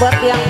buat yang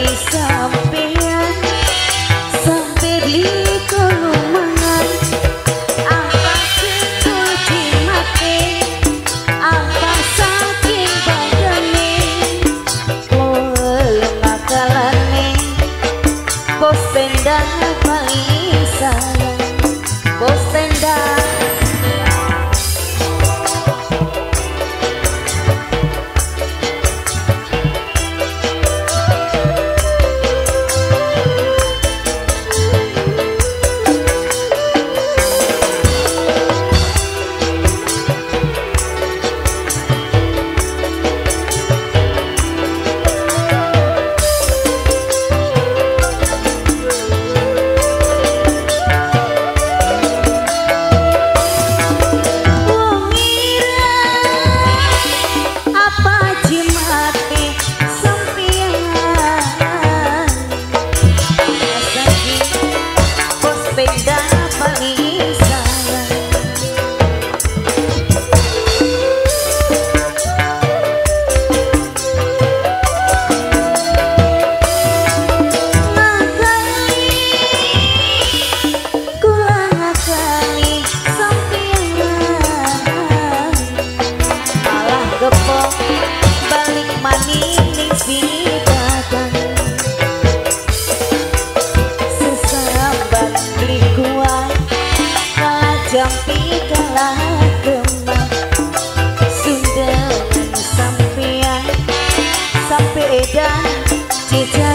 Marisa. jampi kalah gemah Sunda sampean sampai edan cita